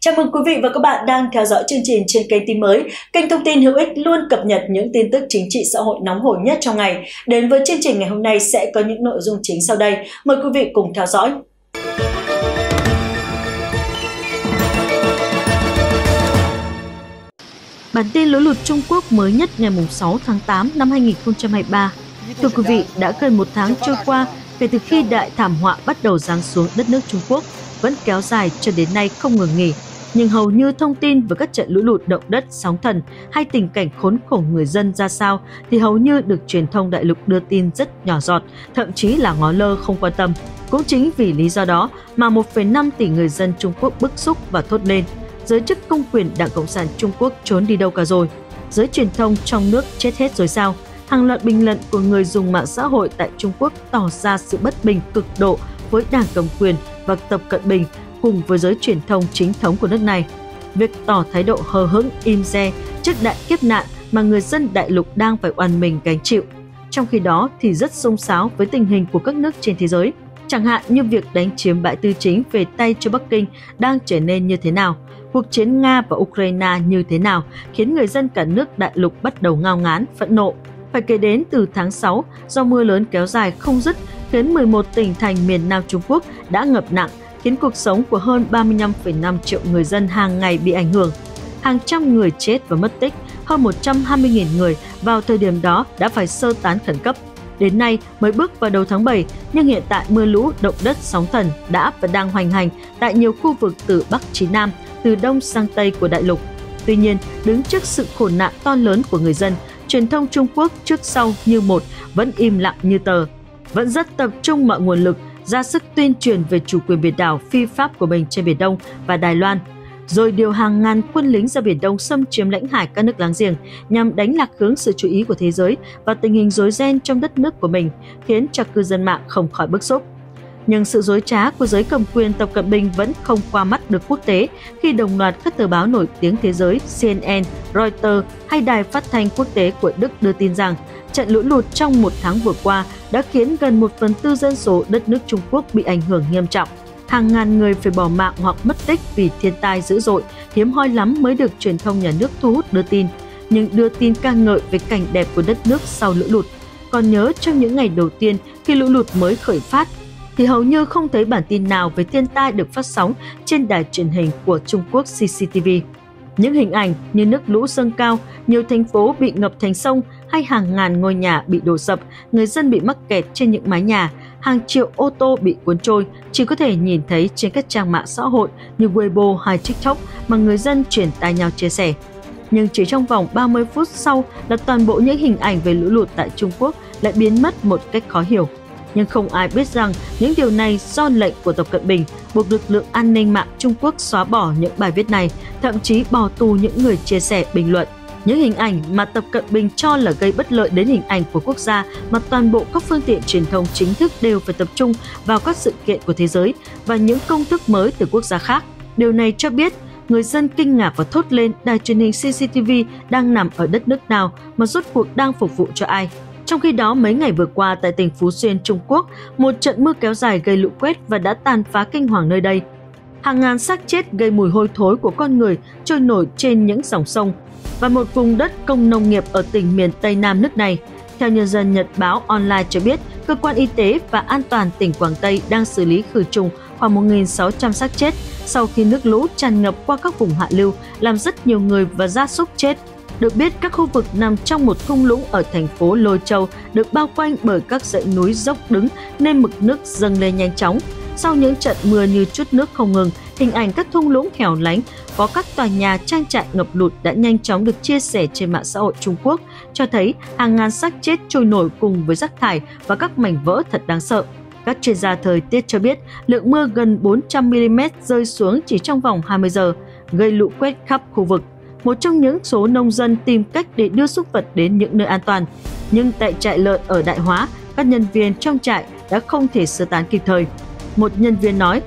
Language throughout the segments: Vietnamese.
Chào mừng quý vị và các bạn đang theo dõi chương trình trên kênh tin mới, kênh thông tin hữu ích luôn cập nhật những tin tức chính trị xã hội nóng hổi nhất trong ngày. Đến với chương trình ngày hôm nay sẽ có những nội dung chính sau đây. Mời quý vị cùng theo dõi. Bản tin lũ lụt Trung Quốc mới nhất ngày 6 tháng 8 năm 2023. Thưa quý vị, đã gần một tháng trôi qua kể từ khi đại thảm họa bắt đầu giáng xuống đất nước Trung Quốc, vẫn kéo dài cho đến nay không ngừng nghỉ. Nhưng hầu như thông tin về các trận lũ lụt động đất, sóng thần hay tình cảnh khốn khổ người dân ra sao thì hầu như được truyền thông đại lục đưa tin rất nhỏ giọt, thậm chí là ngó lơ không quan tâm. Cũng chính vì lý do đó mà 1,5 tỷ người dân Trung Quốc bức xúc và thốt lên giới chức công quyền Đảng Cộng sản Trung Quốc trốn đi đâu cả rồi? Giới truyền thông trong nước chết hết rồi sao? Hàng loạt bình luận của người dùng mạng xã hội tại Trung Quốc tỏ ra sự bất bình cực độ với Đảng cầm quyền và Tập Cận Bình cùng với giới truyền thông chính thống của nước này. Việc tỏ thái độ hờ hững im re trước đại kiếp nạn mà người dân đại lục đang phải oan mình gánh chịu. Trong khi đó thì rất xông xáo với tình hình của các nước trên thế giới. Chẳng hạn như việc đánh chiếm bãi tư chính về tay cho Bắc Kinh đang trở nên như thế nào, cuộc chiến Nga và Ukraine như thế nào khiến người dân cả nước đại lục bắt đầu ngao ngán, phẫn nộ. Phải kể đến từ tháng 6, do mưa lớn kéo dài không dứt khiến 11 tỉnh thành miền Nam Trung Quốc đã ngập nặng, khiến cuộc sống của hơn 35,5 triệu người dân hàng ngày bị ảnh hưởng. Hàng trăm người chết và mất tích, hơn 120.000 người vào thời điểm đó đã phải sơ tán khẩn cấp. Đến nay mới bước vào đầu tháng 7, nhưng hiện tại mưa lũ, động đất, sóng thần đã và đang hoành hành tại nhiều khu vực từ Bắc chí Nam, từ Đông sang Tây của đại lục. Tuy nhiên, đứng trước sự khổ nạn to lớn của người dân, truyền thông Trung Quốc trước sau như một vẫn im lặng như tờ, vẫn rất tập trung mọi nguồn lực ra sức tuyên truyền về chủ quyền biển đảo phi pháp của mình trên Biển Đông và Đài Loan, rồi điều hàng ngàn quân lính ra Biển Đông xâm chiếm lãnh hải các nước láng giềng nhằm đánh lạc hướng sự chú ý của thế giới và tình hình rối ren trong đất nước của mình, khiến cho cư dân mạng không khỏi bức xúc. Nhưng sự dối trá của giới cầm quyền Tập Cận Bình vẫn không qua mắt được quốc tế khi đồng loạt các tờ báo nổi tiếng thế giới CNN, Reuters hay đài phát thanh quốc tế của Đức đưa tin rằng trận lũ lụt trong một tháng vừa qua đã khiến gần một phần tư dân số đất nước Trung Quốc bị ảnh hưởng nghiêm trọng. Hàng ngàn người phải bỏ mạng hoặc mất tích vì thiên tai dữ dội, hiếm hoi lắm mới được truyền thông nhà nước thu hút đưa tin. Nhưng đưa tin ca ngợi về cảnh đẹp của đất nước sau lũ lụt. Còn nhớ trong những ngày đầu tiên khi lũ lụt mới khởi phát, thì hầu như không thấy bản tin nào về thiên tai được phát sóng trên đài truyền hình của Trung Quốc CCTV. Những hình ảnh như nước lũ dâng cao, nhiều thành phố bị ngập thành sông hay hàng ngàn ngôi nhà bị đổ sập, người dân bị mắc kẹt trên những mái nhà, hàng triệu ô tô bị cuốn trôi chỉ có thể nhìn thấy trên các trang mạng xã hội như Weibo hay TikTok mà người dân chuyển tay nhau chia sẻ. Nhưng chỉ trong vòng 30 phút sau là toàn bộ những hình ảnh về lũ lụt tại Trung Quốc lại biến mất một cách khó hiểu nhưng không ai biết rằng những điều này do lệnh của Tập Cận Bình buộc lực lượng an ninh mạng Trung Quốc xóa bỏ những bài viết này, thậm chí bỏ tù những người chia sẻ bình luận. Những hình ảnh mà Tập Cận Bình cho là gây bất lợi đến hình ảnh của quốc gia mà toàn bộ các phương tiện truyền thông chính thức đều phải tập trung vào các sự kiện của thế giới và những công thức mới từ quốc gia khác. Điều này cho biết người dân kinh ngạc và thốt lên đài truyền hình CCTV đang nằm ở đất nước nào mà rốt cuộc đang phục vụ cho ai. Trong khi đó, mấy ngày vừa qua tại tỉnh Phú Xuyên, Trung Quốc, một trận mưa kéo dài gây lũ quét và đã tàn phá kinh hoàng nơi đây. Hàng ngàn xác chết gây mùi hôi thối của con người trôi nổi trên những dòng sông và một vùng đất công nông nghiệp ở tỉnh miền Tây Nam nước này. Theo Nhân dân Nhật báo online cho biết, cơ quan y tế và an toàn tỉnh Quảng Tây đang xử lý khử trùng khoảng 1.600 xác chết sau khi nước lũ tràn ngập qua các vùng hạ lưu, làm rất nhiều người và gia súc chết được biết, các khu vực nằm trong một thung lũng ở thành phố Lôi Châu được bao quanh bởi các dãy núi dốc đứng nên mực nước dâng lên nhanh chóng. Sau những trận mưa như chút nước không ngừng, hình ảnh các thung lũng hẻo lánh có các tòa nhà trang trại ngập lụt đã nhanh chóng được chia sẻ trên mạng xã hội Trung Quốc, cho thấy hàng ngàn xác chết trôi nổi cùng với rác thải và các mảnh vỡ thật đáng sợ. Các chuyên gia thời tiết cho biết lượng mưa gần 400mm rơi xuống chỉ trong vòng 20 giờ, gây lũ quét khắp khu vực một trong những số nông dân tìm cách để đưa súc vật đến những nơi an toàn. Nhưng tại trại lợn ở Đại Hóa, các nhân viên trong trại đã không thể sơ tán kịp thời. Một nhân viên nói,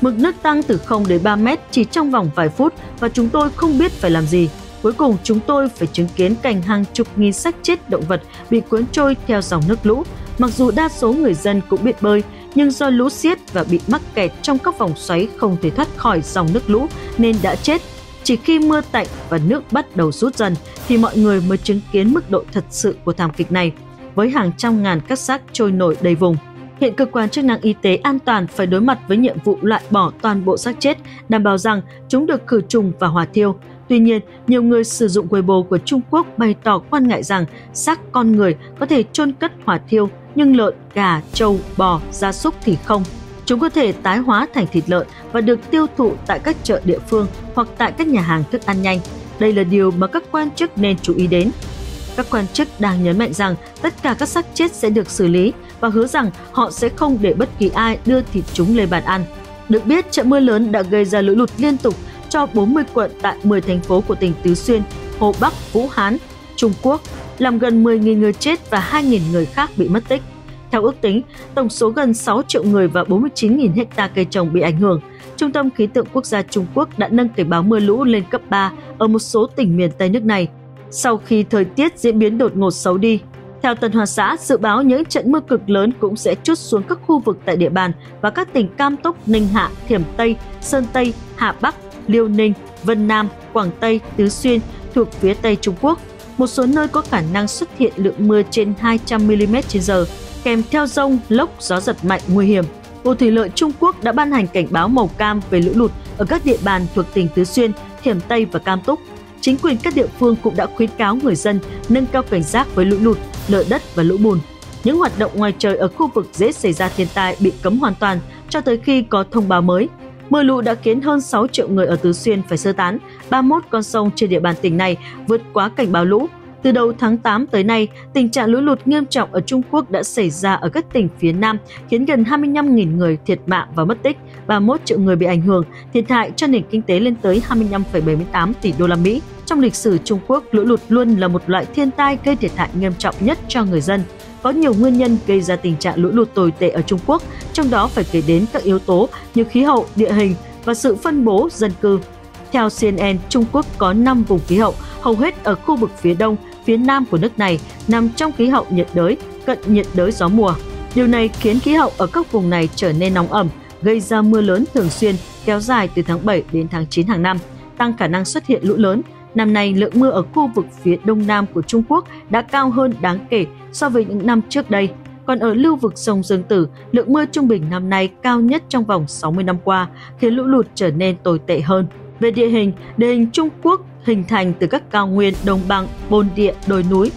mực nước tăng từ 0 đến 3 mét chỉ trong vòng vài phút và chúng tôi không biết phải làm gì. Cuối cùng chúng tôi phải chứng kiến cảnh hàng chục nghìn xác chết động vật bị cuốn trôi theo dòng nước lũ. Mặc dù đa số người dân cũng biết bơi, nhưng do lũ xiết và bị mắc kẹt trong các vòng xoáy không thể thoát khỏi dòng nước lũ nên đã chết. Chỉ khi mưa tạnh và nước bắt đầu rút dần thì mọi người mới chứng kiến mức độ thật sự của thảm kịch này, với hàng trăm ngàn các xác trôi nổi đầy vùng. Hiện cơ quan chức năng y tế an toàn phải đối mặt với nhiệm vụ loại bỏ toàn bộ xác chết, đảm bảo rằng chúng được khử trùng và hỏa thiêu. Tuy nhiên, nhiều người sử dụng Weibo của Trung Quốc bày tỏ quan ngại rằng xác con người có thể chôn cất hỏa thiêu, nhưng lợn, gà, trâu, bò, gia súc thì không. Chúng có thể tái hóa thành thịt lợn và được tiêu thụ tại các chợ địa phương hoặc tại các nhà hàng thức ăn nhanh. Đây là điều mà các quan chức nên chú ý đến. Các quan chức đang nhấn mạnh rằng tất cả các xác chết sẽ được xử lý và hứa rằng họ sẽ không để bất kỳ ai đưa thịt chúng lên bàn ăn. Được biết, trận mưa lớn đã gây ra lũ lụt liên tục cho 40 quận tại 10 thành phố của tỉnh Tứ Xuyên, Hồ Bắc, Vũ Hán, Trung Quốc, làm gần 10.000 người chết và 2.000 người khác bị mất tích. Theo ước tính, tổng số gần 6 triệu người và 49.000 hecta cây trồng bị ảnh hưởng. Trung tâm Khí tượng Quốc gia Trung Quốc đã nâng cảnh báo mưa lũ lên cấp 3 ở một số tỉnh miền Tây nước này, sau khi thời tiết diễn biến đột ngột xấu đi. Theo Tân Hoa Xã, dự báo những trận mưa cực lớn cũng sẽ chút xuống các khu vực tại địa bàn và các tỉnh Cam Túc, Ninh Hạ, Thiểm Tây, Sơn Tây, Hạ Bắc, Liêu Ninh, Vân Nam, Quảng Tây, Tứ Xuyên thuộc phía Tây Trung Quốc. Một số nơi có khả năng xuất hiện lượng mưa trên 200 mm trên giờ, kèm theo rông, lốc, gió giật mạnh nguy hiểm. Bộ Thủy lợi Trung Quốc đã ban hành cảnh báo màu cam về lũ lụt ở các địa bàn thuộc tỉnh Tứ Xuyên, Thiểm Tây và Cam Túc. Chính quyền các địa phương cũng đã khuyến cáo người dân nâng cao cảnh giác với lũ lụt, lở đất và lũ bùn. Những hoạt động ngoài trời ở khu vực dễ xảy ra thiên tai bị cấm hoàn toàn cho tới khi có thông báo mới. Mưa lũ đã khiến hơn 6 triệu người ở Tứ Xuyên phải sơ tán, 31 con sông trên địa bàn tỉnh này vượt quá cảnh báo lũ. Từ đầu tháng 8 tới nay, tình trạng lũ lụt nghiêm trọng ở Trung Quốc đã xảy ra ở các tỉnh phía Nam, khiến gần 25.000 người thiệt mạng và mất tích, 31 triệu người bị ảnh hưởng, thiệt hại cho nền kinh tế lên tới 25,78 tỷ đô la Mỹ. Trong lịch sử Trung Quốc, lũ lụt luôn là một loại thiên tai gây thiệt hại nghiêm trọng nhất cho người dân. Có nhiều nguyên nhân gây ra tình trạng lũ lụt tồi tệ ở Trung Quốc, trong đó phải kể đến các yếu tố như khí hậu, địa hình và sự phân bố dân cư. Theo CNN, Trung Quốc có 5 vùng khí hậu, hầu hết ở khu vực phía đông, phía nam của nước này nằm trong khí hậu nhiệt đới, cận nhiệt đới gió mùa. Điều này khiến khí hậu ở các vùng này trở nên nóng ẩm, gây ra mưa lớn thường xuyên, kéo dài từ tháng 7 đến tháng 9 hàng năm, tăng khả năng xuất hiện lũ lớn, Năm nay, lượng mưa ở khu vực phía đông nam của Trung Quốc đã cao hơn đáng kể so với những năm trước đây. Còn ở lưu vực sông Dương Tử, lượng mưa trung bình năm nay cao nhất trong vòng 60 năm qua, khiến lũ lụt trở nên tồi tệ hơn. Về địa hình, địa hình Trung Quốc hình thành từ các cao nguyên, đồng bằng, bồn địa, đồi núi,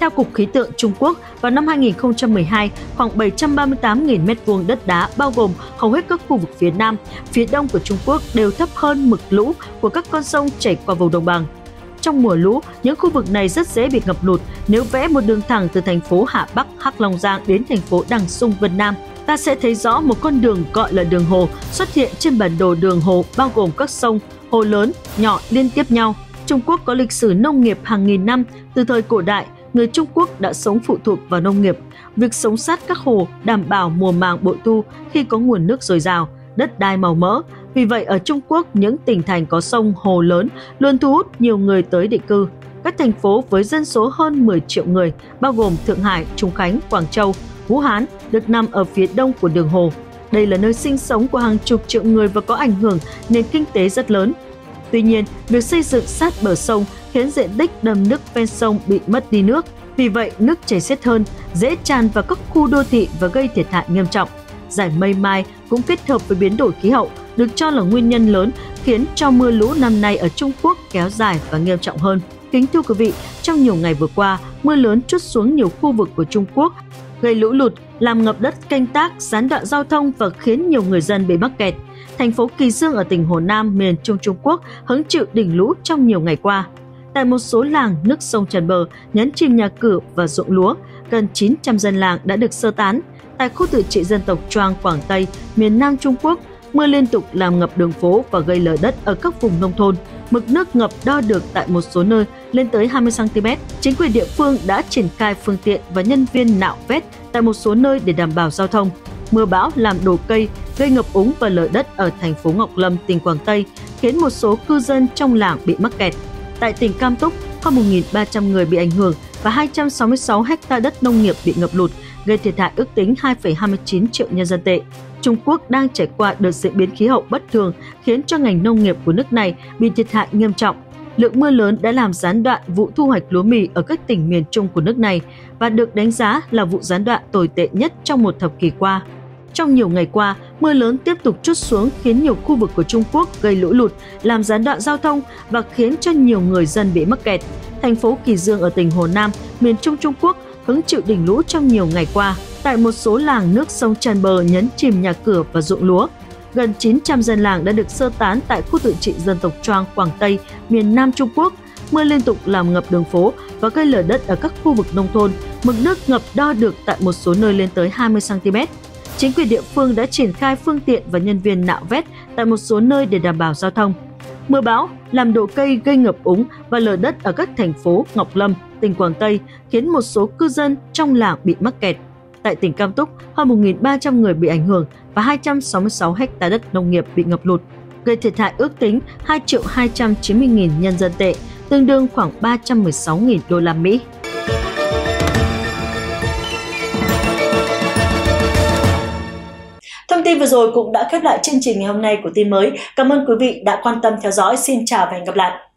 theo Cục Khí tượng Trung Quốc, vào năm 2012, khoảng 738.000 m2 đất đá bao gồm hầu hết các khu vực phía Nam, phía Đông của Trung Quốc đều thấp hơn mực lũ của các con sông chảy qua vùng đồng bằng. Trong mùa lũ, những khu vực này rất dễ bị ngập lụt. Nếu vẽ một đường thẳng từ thành phố Hạ Bắc Hắc Long Giang đến thành phố Đằng Sung Vân Nam, ta sẽ thấy rõ một con đường gọi là đường hồ xuất hiện trên bản đồ đường hồ bao gồm các sông, hồ lớn, nhỏ liên tiếp nhau. Trung Quốc có lịch sử nông nghiệp hàng nghìn năm từ thời cổ đại người Trung Quốc đã sống phụ thuộc vào nông nghiệp. Việc sống sát các hồ đảm bảo mùa màng bội thu khi có nguồn nước dồi dào, đất đai màu mỡ. Vì vậy ở Trung Quốc, những tỉnh thành có sông, hồ lớn luôn thu hút nhiều người tới định cư. Các thành phố với dân số hơn 10 triệu người, bao gồm Thượng Hải, Trung Khánh, Quảng Châu, Vũ Hán, được nằm ở phía đông của đường hồ. Đây là nơi sinh sống của hàng chục triệu người và có ảnh hưởng nền kinh tế rất lớn. Tuy nhiên, việc xây dựng sát bờ sông khiến diện tích đầm nước ven sông bị mất đi nước. Vì vậy, nước chảy xiết hơn, dễ tràn vào các khu đô thị và gây thiệt hại nghiêm trọng. Giải mây mai cũng kết hợp với biến đổi khí hậu, được cho là nguyên nhân lớn khiến cho mưa lũ năm nay ở Trung Quốc kéo dài và nghiêm trọng hơn. Kính thưa quý vị, trong nhiều ngày vừa qua, mưa lớn trút xuống nhiều khu vực của Trung Quốc, gây lũ lụt, làm ngập đất canh tác, gián đoạn giao thông và khiến nhiều người dân bị mắc kẹt. Thành phố Kỳ Dương ở tỉnh Hồ Nam, miền Trung Trung Quốc hứng chịu đỉnh lũ trong nhiều ngày qua. Tại một số làng nước sông tràn bờ, nhấn chìm nhà cửa và ruộng lúa, gần 900 dân làng đã được sơ tán. Tại khu tự trị dân tộc Choang, Quảng Tây, miền Nam Trung Quốc, mưa liên tục làm ngập đường phố và gây lở đất ở các vùng nông thôn. Mực nước ngập đo được tại một số nơi lên tới 20 cm. Chính quyền địa phương đã triển khai phương tiện và nhân viên nạo vét tại một số nơi để đảm bảo giao thông. Mưa bão làm đổ cây, gây ngập úng và lở đất ở thành phố Ngọc Lâm, tỉnh Quảng Tây, khiến một số cư dân trong làng bị mắc kẹt. Tại tỉnh Cam Túc, hơn 1.300 người bị ảnh hưởng và 266 hecta đất nông nghiệp bị ngập lụt, gây thiệt hại ước tính 2,29 triệu nhân dân tệ. Trung Quốc đang trải qua đợt diễn biến khí hậu bất thường khiến cho ngành nông nghiệp của nước này bị thiệt hại nghiêm trọng. Lượng mưa lớn đã làm gián đoạn vụ thu hoạch lúa mì ở các tỉnh miền Trung của nước này và được đánh giá là vụ gián đoạn tồi tệ nhất trong một thập kỷ qua. Trong nhiều ngày qua, mưa lớn tiếp tục chút xuống khiến nhiều khu vực của Trung Quốc gây lũ lụt, làm gián đoạn giao thông và khiến cho nhiều người dân bị mắc kẹt. Thành phố Kỳ Dương ở tỉnh Hồ Nam, miền Trung Trung Quốc hứng chịu đỉnh lũ trong nhiều ngày qua. Tại một số làng nước sông tràn bờ nhấn chìm nhà cửa và ruộng lúa. Gần 900 dân làng đã được sơ tán tại khu tự trị dân tộc Choang, Quảng Tây, miền Nam Trung Quốc. Mưa liên tục làm ngập đường phố và gây lở đất ở các khu vực nông thôn. Mực nước ngập đo được tại một số nơi lên tới 20 cm. Chính quyền địa phương đã triển khai phương tiện và nhân viên nạo vét tại một số nơi để đảm bảo giao thông. Mưa bão làm đổ cây gây ngập úng và lở đất ở các thành phố Ngọc Lâm, tỉnh Quảng Tây khiến một số cư dân trong làng bị mắc kẹt. Tại tỉnh Cam Túc, hơn 1.300 người bị ảnh hưởng và 266 hecta đất nông nghiệp bị ngập lụt, gây thiệt hại ước tính 2 triệu 290 nghìn nhân dân tệ, tương đương khoảng 316.000 đô la Mỹ. Tin vừa rồi cũng đã khép lại chương trình ngày hôm nay của tin mới. Cảm ơn quý vị đã quan tâm theo dõi. Xin chào và hẹn gặp lại.